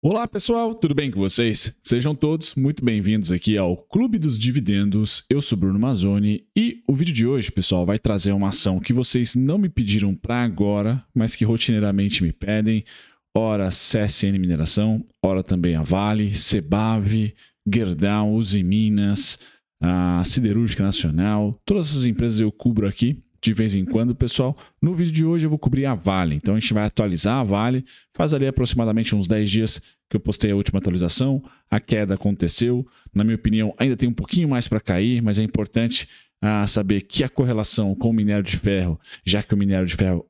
Olá pessoal, tudo bem com vocês? Sejam todos muito bem-vindos aqui ao Clube dos Dividendos. Eu sou Bruno Mazzoni e o vídeo de hoje, pessoal, vai trazer uma ação que vocês não me pediram para agora, mas que rotineiramente me pedem. Ora CSN Mineração, ora também a Vale, Cebave, Gerdau, Uzi Minas, a Siderúrgica Nacional. Todas essas empresas eu cubro aqui de vez em quando, pessoal. No vídeo de hoje eu vou cobrir a Vale. Então a gente vai atualizar a Vale. Faz ali aproximadamente uns 10 dias que eu postei a última atualização. A queda aconteceu. Na minha opinião, ainda tem um pouquinho mais para cair, mas é importante ah, saber que a correlação com o minério de ferro, já que o minério de ferro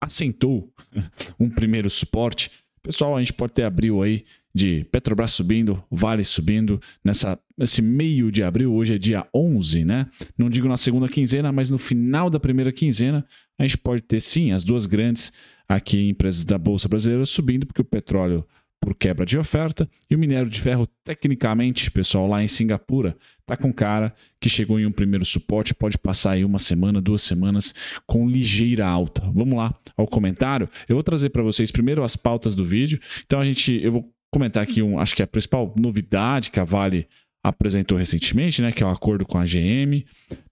assentou um primeiro suporte. Pessoal, a gente pode ter abril aí de Petrobras subindo, Vale subindo, nessa, nesse meio de abril, hoje é dia 11, né? Não digo na segunda quinzena, mas no final da primeira quinzena, a gente pode ter sim as duas grandes aqui empresas da Bolsa Brasileira subindo, porque o petróleo por quebra de oferta e o minério de ferro, tecnicamente, pessoal, lá em Singapura, tá com cara que chegou em um primeiro suporte, pode passar aí uma semana, duas semanas com ligeira alta. Vamos lá ao comentário. Eu vou trazer para vocês primeiro as pautas do vídeo. Então a gente, eu vou comentar aqui um, acho que a principal novidade que a Vale apresentou recentemente, né, que é o acordo com a GM.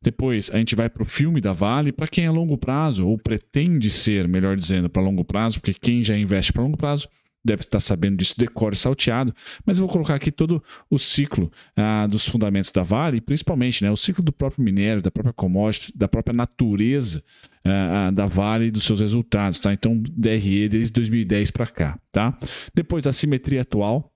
Depois a gente vai para o filme da Vale, para quem é longo prazo ou pretende ser, melhor dizendo, para longo prazo, porque quem já investe para longo prazo deve estar sabendo disso, decore salteado, mas eu vou colocar aqui todo o ciclo ah, dos fundamentos da Vale, principalmente né, o ciclo do próprio minério, da própria commodity, da própria natureza ah, ah da Vale e dos seus resultados. Tá? Então, DRE desde 2010 para cá. Tá? Depois, a simetria atual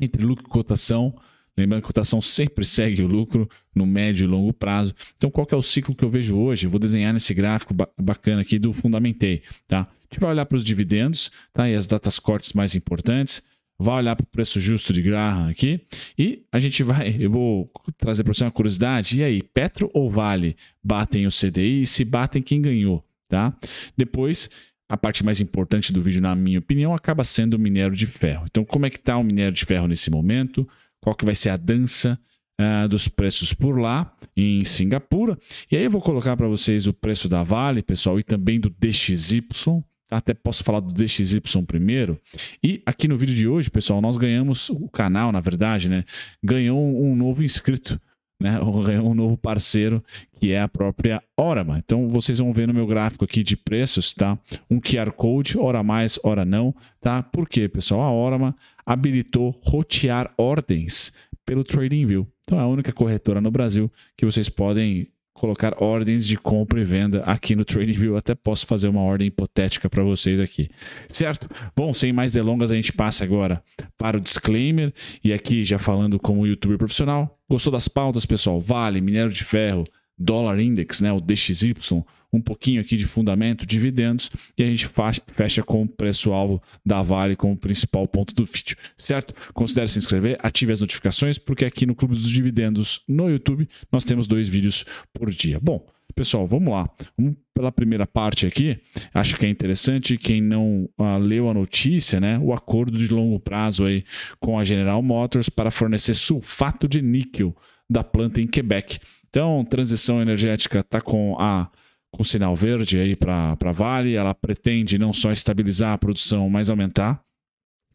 entre lucro e cotação, Lembrando que a cotação sempre segue o lucro no médio e longo prazo. Então, qual é o ciclo que eu vejo hoje? Eu vou desenhar nesse gráfico bacana aqui do Fundamentei. Tá? A gente vai olhar para os dividendos tá? e as datas cortes mais importantes. Vai olhar para o preço justo de Graham aqui. E a gente vai, eu vou trazer para você uma curiosidade. E aí, Petro ou Vale batem o CDI? E se batem, quem ganhou? Tá? Depois, a parte mais importante do vídeo, na minha opinião, acaba sendo o minério de ferro. Então, como é que está o minério de ferro nesse momento? Qual que vai ser a dança uh, dos preços por lá em Singapura. E aí eu vou colocar para vocês o preço da Vale, pessoal, e também do DXY. Até posso falar do DXY primeiro. E aqui no vídeo de hoje, pessoal, nós ganhamos, o canal, na verdade, né? Ganhou um novo inscrito né, um novo parceiro que é a própria Orama. Então vocês vão ver no meu gráfico aqui de preços, tá? Um QR Code, hora mais, hora não, tá? Por quê, pessoal? A Orama habilitou rotear ordens pelo TradingView. Então é a única corretora no Brasil que vocês podem colocar ordens de compra e venda aqui no TradingView. Até posso fazer uma ordem hipotética para vocês aqui, certo? Bom, sem mais delongas, a gente passa agora para o disclaimer e aqui já falando como youtuber profissional. Gostou das pautas, pessoal? Vale, minério de ferro, dólar index, né, o DXY, um pouquinho aqui de fundamento, dividendos, e a gente fecha com o preço-alvo da Vale como principal ponto do vídeo, certo? Considere se inscrever, ative as notificações, porque aqui no Clube dos Dividendos no YouTube nós temos dois vídeos por dia. Bom, pessoal, vamos lá. Vamos pela primeira parte aqui. Acho que é interessante quem não ah, leu a notícia, né? O acordo de longo prazo aí com a General Motors para fornecer sulfato de níquel da planta em Quebec. Então, transição energética está com a com sinal verde aí para a Vale. Ela pretende não só estabilizar a produção, mas aumentar.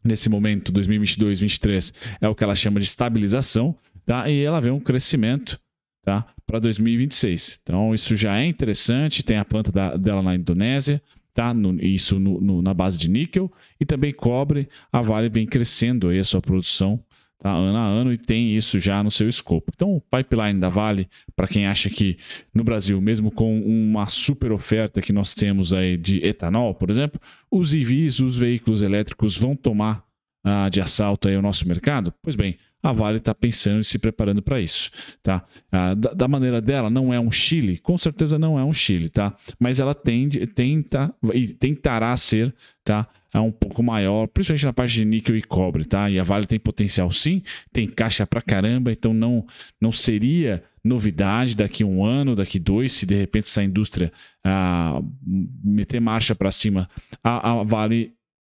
Nesse momento, 2022, 2023, é o que ela chama de estabilização, tá? E ela vê um crescimento, tá? Para 2026. Então, isso já é interessante. Tem a planta da, dela na Indonésia, tá? No, isso no, no, na base de níquel e também cobre. A Vale vem crescendo aí a sua produção tá? ano a ano e tem isso já no seu escopo. Então, o pipeline da Vale, para quem acha que no Brasil, mesmo com uma super oferta que nós temos aí de etanol, por exemplo, os EVs, os veículos elétricos vão tomar uh, de assalto aí o nosso mercado? Pois bem, a Vale está pensando e se preparando para isso, tá? Uh, da, da, maneira dela, não é um Chile, com certeza não é um Chile, tá? Mas ela tende, tenta e tentará ser, tá? é um pouco maior, principalmente na parte de níquel e cobre, tá? E a Vale tem potencial sim, tem caixa pra caramba, então não, não seria novidade daqui um ano, daqui dois, se de repente essa indústria ah, meter marcha para cima, a, a Vale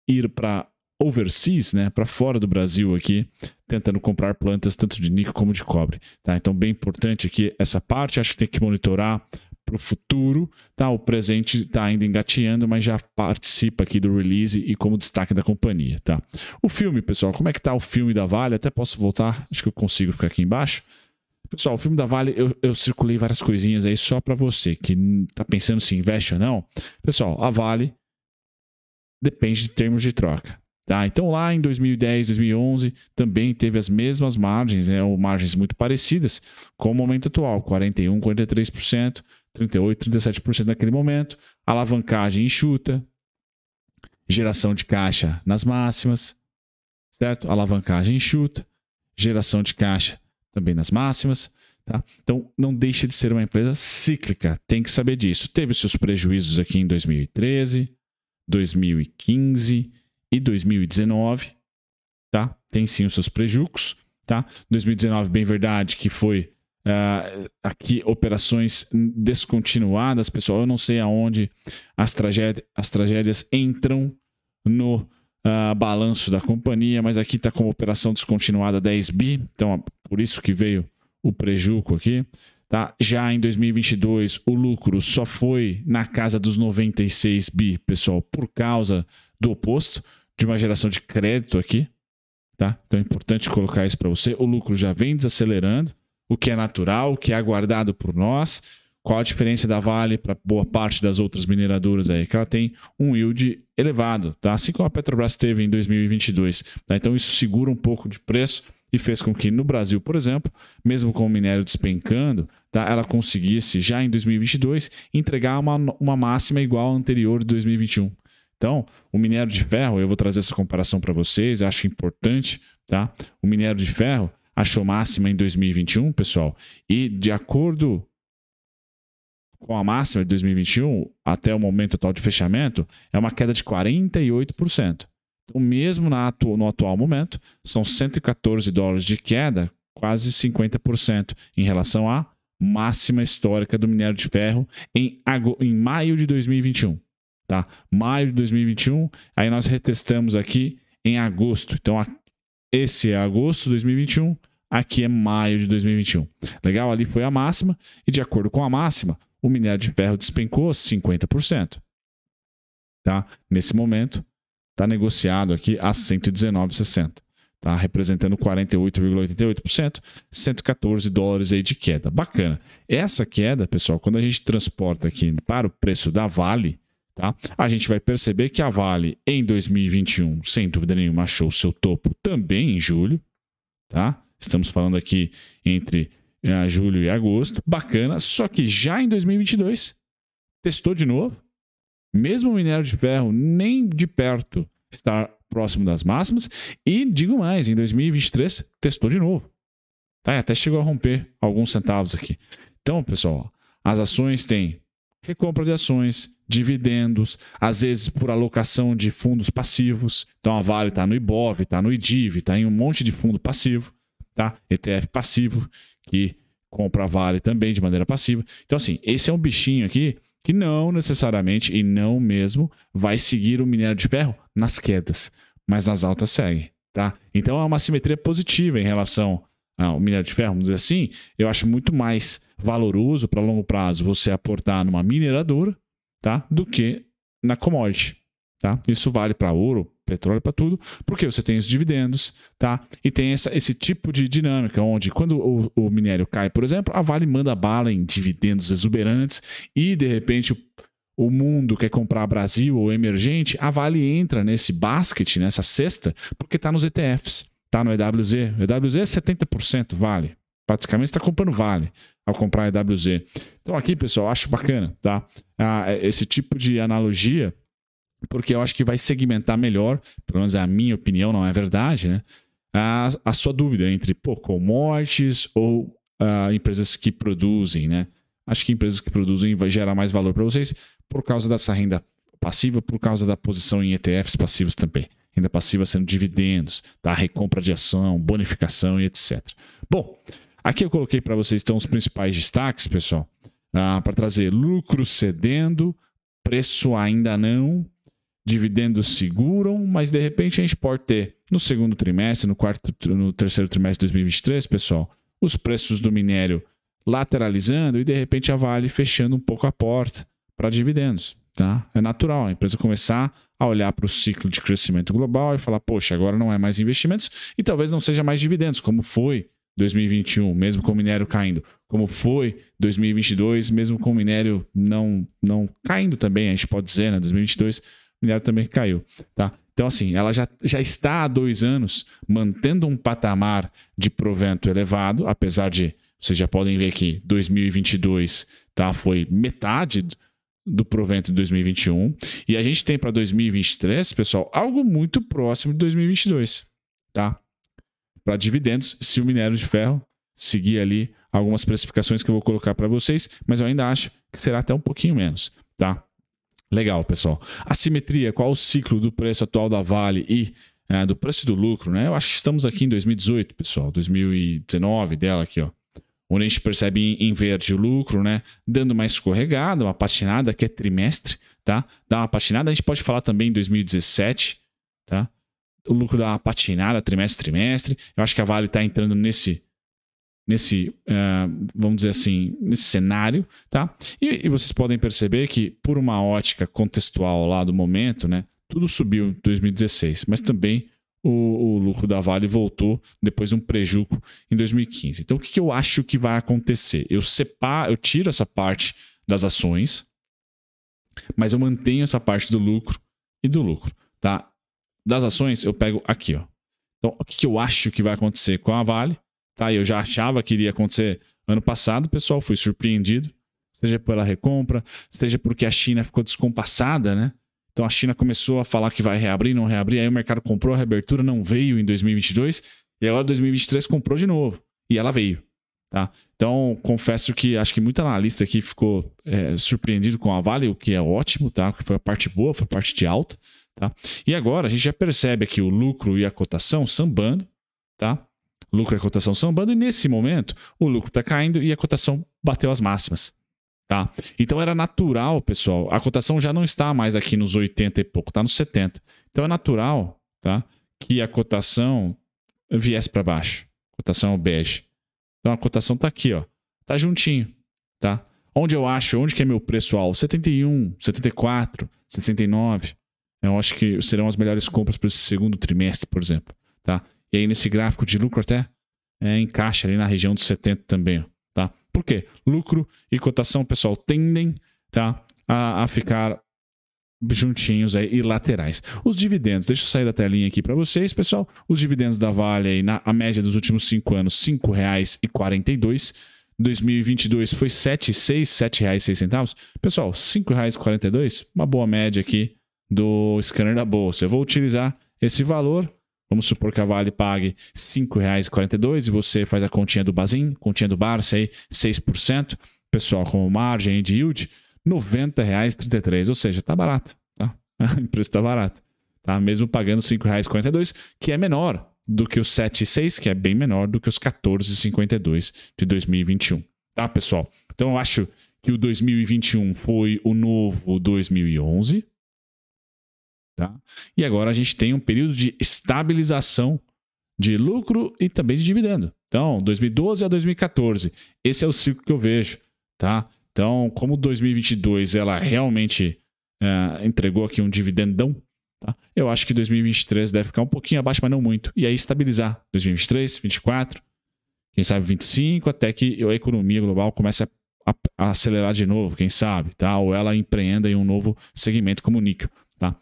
ir para overseas, né, para fora do Brasil aqui, tentando comprar plantas tanto de níquel como de cobre, tá? Então bem importante aqui essa parte, acho que tem que monitorar para o futuro, tá? O presente está ainda engateando, mas já participa aqui do release e como destaque da companhia, tá? O filme, pessoal, como é que tá o filme da Vale? Até posso voltar, acho que eu consigo ficar aqui embaixo. Pessoal, o filme da Vale, eu, eu circulei várias coisinhas aí só para você que tá pensando se investe ou não. Pessoal, a Vale depende de termos de troca. Tá? Então lá em 2010, 2011 também teve as mesmas margens, né, ou margens muito parecidas com o momento atual, 41, 43%, 38, 37% naquele momento, alavancagem enxuta, geração de caixa nas máximas, certo? Alavancagem enxuta, geração de caixa também nas máximas, tá? Então não deixa de ser uma empresa cíclica, tem que saber disso. Teve seus prejuízos aqui em 2013, 2015 e 2019, tá? Tem sim os seus prejuízos, tá? 2019, bem verdade, que foi uh, aqui operações descontinuadas, pessoal. Eu não sei aonde as, tragédias, as tragédias entram no uh, balanço da companhia, mas aqui está com operação descontinuada 10 bi, então por isso que veio o prejuco aqui. Tá? Já em 2022, o lucro só foi na casa dos 96 bi, pessoal, por causa do oposto, de uma geração de crédito aqui. Tá? Então é importante colocar isso para você. O lucro já vem desacelerando, o que é natural, o que é aguardado por nós. Qual a diferença da Vale para boa parte das outras mineradoras aí? Que ela tem um yield elevado, tá? assim como a Petrobras teve em 2022. Tá? Então isso segura um pouco de preço e fez com que no Brasil, por exemplo, mesmo com o minério despencando, tá, ela conseguisse já em 2022 entregar uma, uma máxima igual à anterior de 2021. Então, o minério de ferro, eu vou trazer essa comparação para vocês, acho importante, tá? O minério de ferro achou máxima em 2021, pessoal, e de acordo com a máxima de 2021 até o momento atual de fechamento, é uma queda de 48%. Então, mesmo no atual momento, são 114 dólares de queda, quase 50% em relação à máxima histórica do minério de ferro em, em maio de 2021. Tá? Maio de 2021, aí nós retestamos aqui em agosto. Então, esse é agosto de 2021, aqui é maio de 2021. Legal? Ali foi a máxima, e de acordo com a máxima, o minério de ferro despencou 50%. Tá? Nesse momento, está negociado aqui a 119,60. Tá? Representando 48,88%, 114 dólares aí de queda. Bacana. Essa queda, pessoal, quando a gente transporta aqui para o preço da Vale, tá? a gente vai perceber que a Vale em 2021, sem dúvida nenhuma, achou seu topo também em julho. Tá? Estamos falando aqui entre uh, julho e agosto. Bacana. Só que já em 2022, testou de novo mesmo o minério de ferro nem de perto está próximo das máximas. E digo mais, em 2023 testou de novo. Tá? Até chegou a romper alguns centavos aqui. Então, pessoal, as ações têm recompra de ações, dividendos, às vezes por alocação de fundos passivos. Então a Vale está no IBOV, está no IDIV, está em um monte de fundo passivo, tá? ETF passivo que compra a Vale também de maneira passiva. Então assim, esse é um bichinho aqui que não necessariamente e não mesmo vai seguir o minério de ferro nas quedas, mas nas altas segue, tá? Então é uma simetria positiva em relação ao minério de ferro, vamos dizer assim. Eu acho muito mais valoroso para longo prazo você aportar numa mineradora, tá? Do que na commodity, tá? Isso vale para ouro, petróleo, para tudo, porque você tem os dividendos, tá? E tem essa, esse tipo de dinâmica, onde quando o, o, minério cai, por exemplo, a Vale manda bala em dividendos exuberantes e, de repente, o, o mundo quer comprar Brasil ou emergente, a Vale entra nesse basket, nessa cesta, porque está nos ETFs, está no EWZ. O EWZ é 70% Vale. Praticamente está comprando Vale ao comprar EWZ. Então aqui, pessoal, acho bacana, tá? Ah, esse tipo de analogia porque eu acho que vai segmentar melhor, pelo menos é a minha opinião, não é verdade, né? A, a sua dúvida entre pô, commodities ou uh, empresas que produzem, né? Acho que empresas que produzem vai gerar mais valor para vocês por causa dessa renda passiva, por causa da posição em ETFs passivos também. Renda passiva sendo dividendos, tá? recompra de ação, bonificação e etc. Bom, aqui eu coloquei para vocês então os principais destaques, pessoal, uh, para trazer lucro cedendo, preço ainda não, dividendos seguram, mas de repente a gente pode ter no segundo trimestre, no quarto, no terceiro trimestre de 2023, pessoal, os preços do minério lateralizando e de repente a Vale fechando um pouco a porta para dividendos. Tá? É natural a empresa começar a olhar para o ciclo de crescimento global e falar, poxa, agora não é mais investimentos e talvez não seja mais dividendos, como foi 2021, mesmo com o minério caindo, como foi 2022, mesmo com o minério não, não caindo também, a gente pode dizer, né? 2022 o minério também caiu, tá? Então, assim, ela já, já está há dois anos mantendo um patamar de provento elevado, apesar de, vocês já podem ver que 2022 tá, foi metade do provento de 2021. E a gente tem para 2023, pessoal, algo muito próximo de 2022, tá? Para dividendos, se o minério de ferro seguir ali algumas precificações que eu vou colocar para vocês, mas eu ainda acho que será até um pouquinho menos, tá? Legal, pessoal. Assimetria, qual o ciclo do preço atual da Vale e é, do preço do lucro, né? Eu acho que estamos aqui em 2018, pessoal, 2019 dela aqui, ó onde a gente percebe em, verde o lucro, né? Dando uma escorregada, uma patinada, que é trimestre, tá? Dá uma patinada, a gente pode falar também em 2017, tá? O lucro dá uma patinada trimestre trimestre. Eu acho que a Vale está entrando nesse, nesse uh, vamos dizer assim, nesse cenário, tá? E, e, vocês podem perceber que, por uma ótica contextual lá do momento, né? Tudo subiu em 2016, mas também o, o, lucro da Vale voltou depois de um prejuízo em 2015. Então, o que, que eu acho que vai acontecer? Eu separo, eu tiro essa parte das ações, mas eu mantenho essa parte do lucro e do lucro, tá? Das ações, eu pego aqui, ó. Então, o que, que eu acho que vai acontecer com a Vale? Tá? Eu já achava que iria acontecer ano passado, pessoal, fui surpreendido, seja pela recompra, seja porque a China ficou descompassada, né? Então a China começou a falar que vai reabrir, não reabrir, aí o mercado comprou a reabertura, não veio em 2022, e agora 2023 comprou de novo, e ela veio. Tá? Então, confesso que acho que muito analista aqui ficou é, surpreendido com a Vale, o que é ótimo, tá? Que foi a parte boa, foi a parte de alta. Tá? E agora a gente já percebe aqui o lucro e a cotação sambando, tá? Lucro e a cotação sambando, e nesse momento o lucro está caindo e a cotação bateu as máximas. Tá? Então era natural, pessoal. A cotação já não está mais aqui nos 80 e pouco, está nos 70. Então é natural tá? que a cotação viesse para baixo. Cotação é bege. Então a cotação está aqui, ó. Tá juntinho, tá? Onde eu acho, onde que é meu preço alto? 71, 74, 69. Eu acho que serão as melhores compras para esse segundo trimestre, por exemplo, tá? E aí nesse gráfico de lucro até é, encaixa ali na região dos 70 também. Tá? Por quê? Lucro e cotação, pessoal, tendem tá, a, a ficar juntinhos aí e laterais. Os dividendos, deixa eu sair da telinha aqui para vocês, pessoal. Os dividendos da Vale aí na a média dos últimos cinco anos, R$ 5,42. 2022 foi R$ 7,6, R$ 7,06. Pessoal, R$ 5,42, uma boa média aqui do scanner da bolsa. Eu vou utilizar esse valor Vamos supor que a Vale pague R$ 5,42 e você faz a continha do Bazin, continha do Barça aí, 6%. Pessoal, com margem de yield, R$ 90,33. Ou seja, está barato. Tá? o preço está barato. Tá? Mesmo pagando R$ 5,42, que é menor do que os 7,6, que é bem menor do que os 14,52 de 2021. Tá, pessoal? Então eu acho que o 2021 foi o novo 2011. Tá? E agora a gente tem um período de estabilização de lucro e também de dividendo. Então, 2012 a 2014, esse é o ciclo que eu vejo. Tá? Então, como 2022 ela realmente é, entregou aqui um dividendão, tá? eu acho que 2023 deve ficar um pouquinho abaixo, mas não muito. E aí estabilizar 2023, 2024, quem sabe 25, até que a economia global comece a acelerar de novo, quem sabe, tá? ou ela empreenda em um novo segmento como o níquel. Tá?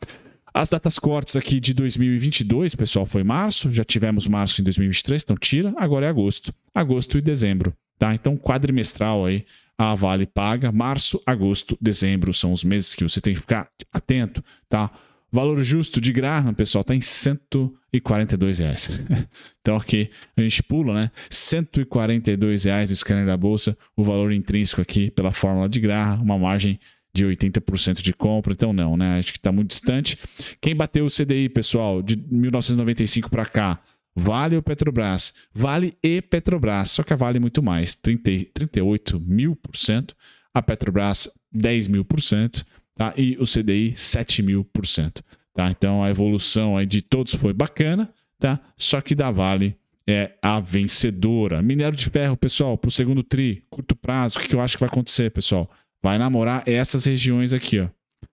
As datas cortes aqui de 2022, pessoal, foi março, já tivemos março em 2023, então tira, agora é agosto. Agosto e dezembro, tá? Então quadrimestral aí a Vale paga, março, agosto, dezembro são os meses que você tem que ficar atento, tá? Valor justo de Graham, pessoal, tá em 142 reais. então aqui a gente pula, né? 142 reais no scanner da bolsa, o valor intrínseco aqui pela fórmula de Graham, uma margem de 80% de compra, então não, né? Acho que está muito distante. Quem bateu o CDI, pessoal, de 1995 para cá? Vale ou Petrobras? Vale e Petrobras, só que a Vale muito mais, 30, 38 mil por cento, a Petrobras 10 mil por cento, tá? e o CDI 7 mil por cento. Tá? Então a evolução aí de todos foi bacana, tá? só que da Vale é a vencedora. Minério de ferro, pessoal, para o segundo tri, curto prazo, o que eu acho que vai acontecer, pessoal? Vai namorar essas regiões aqui, ó.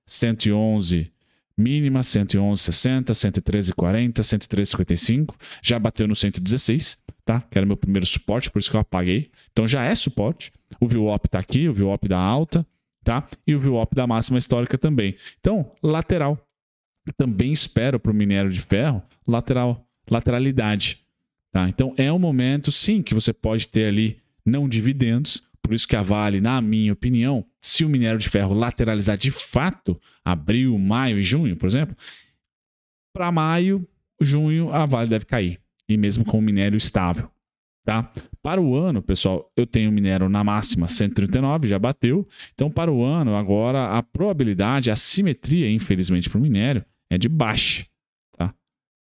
111 mínima, 111,60, 113,40, 113,55. Já bateu no 116, tá? Que era meu primeiro suporte, por isso que eu apaguei. Então já é suporte. O VWAP está aqui, o VWAP da alta, tá? E o VWAP da máxima histórica também. Então, lateral. Também espero para o minério de ferro lateral, lateralidade. Tá? Então é um momento, sim, que você pode ter ali não dividendos. Por isso que a Vale, na minha opinião, se o minério de ferro lateralizar de fato, abril, maio e junho, por exemplo, para maio, junho, a Vale deve cair. E mesmo com o minério estável. Tá? Para o ano, pessoal, eu tenho minério na máxima 139, já bateu. Então, para o ano, agora a probabilidade, a simetria, infelizmente, para o minério é de baixa.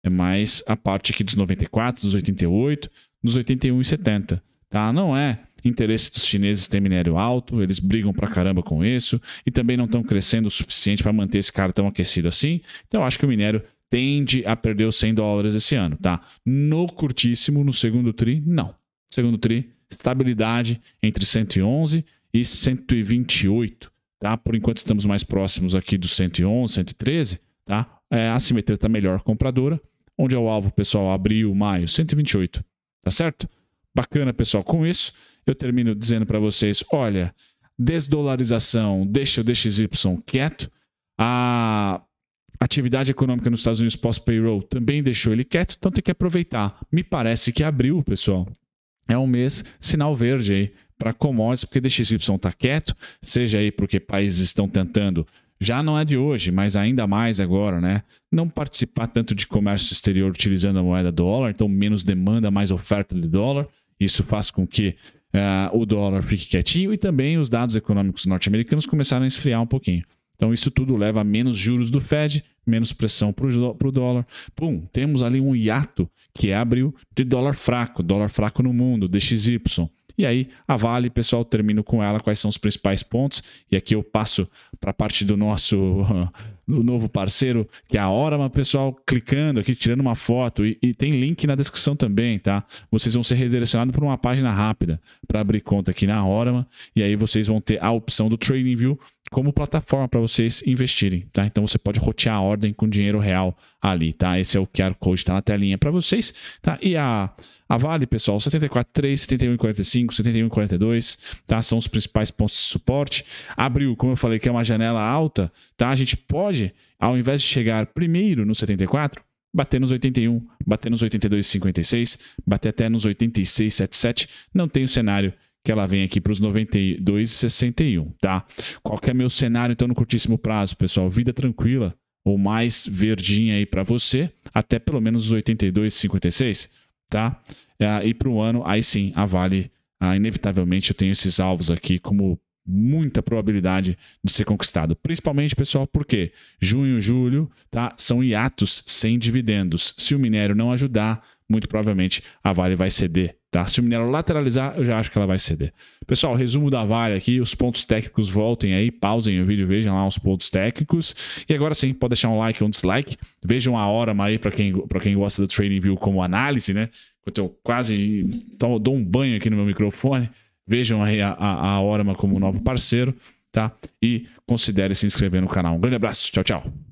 É mais a parte aqui dos 94, dos 88, dos 81 e 70. Tá? Não é interesse dos chineses ter minério alto, eles brigam pra caramba com isso e também não estão crescendo o suficiente para manter esse cara tão aquecido assim. Então eu acho que o minério tende a perder os 100 dólares esse ano, tá? No curtíssimo, no segundo tri, não. Segundo tri, estabilidade entre 111 e 128, tá? Por enquanto estamos mais próximos aqui dos 111, 113, tá? é, a simetria está melhor compradora. Onde é o alvo, pessoal? Abril, maio, 128. Tá certo? Bacana, pessoal. Com isso, eu termino dizendo para vocês: olha, desdolarização deixa o DXY quieto. A atividade econômica nos Estados Unidos pós-payroll também deixou ele quieto, então tem que aproveitar. Me parece que abril, pessoal, é um mês sinal verde aí para commodities, porque DXY está quieto, seja aí porque países estão tentando já não é de hoje, mas ainda mais agora, né? Não participar tanto de comércio exterior utilizando a moeda dólar, então menos demanda, mais oferta de dólar. Isso faz com que uh, o dólar fique quietinho e também os dados econômicos norte-americanos começaram a esfriar um pouquinho. Então, isso tudo leva a menos juros do Fed, menos pressão para o dólar. Pum, temos ali um hiato que é abril de dólar fraco, dólar fraco no mundo, DXY. E aí, a Vale, pessoal, termino com ela quais são os principais pontos. E aqui eu passo para a parte do nosso do novo parceiro, que é a Orama, pessoal, clicando aqui, tirando uma foto. E, e tem link na descrição também, tá? Vocês vão ser redirecionados para uma página rápida para abrir conta aqui na Orama. E aí vocês vão ter a opção do TradingView como plataforma para vocês investirem, tá? Então você pode rotear a ordem com dinheiro real ali, tá? Esse é o QR Code, tá na telinha para vocês, tá? E a, a Vale, pessoal, 74.3, 71.45, 71.42, tá? São os principais pontos de suporte. Abriu, como eu falei, que é uma janela alta, tá? A gente pode, ao invés de chegar primeiro no 74, bater nos 81, bater nos 82,56, bater até nos 86,77, não tem o cenário que ela vem aqui para os 92,61, tá? Qual que é meu cenário então no curtíssimo prazo, pessoal? Vida tranquila ou mais verdinha aí para você, até pelo menos os 82,56, tá? É, e para o ano, aí sim, a Vale, ah, inevitavelmente eu tenho esses alvos aqui como muita probabilidade de ser conquistado. Principalmente, pessoal, porque junho, julho, tá? São hiatos sem dividendos. Se o minério não ajudar, muito provavelmente a Vale vai ceder. Tá? Se o minério lateralizar, eu já acho que ela vai ceder. Pessoal, resumo da Vale aqui, os pontos técnicos voltem aí, pausem o vídeo, vejam lá os pontos técnicos. E agora sim, pode deixar um like ou um dislike. Vejam a hora aí para quem, quem gosta do Trading View como análise, né? Eu quase dou um banho aqui no meu microfone. Vejam aí a, a, a Orama como novo parceiro, tá? E considere se inscrever no canal. Um grande abraço, tchau, tchau.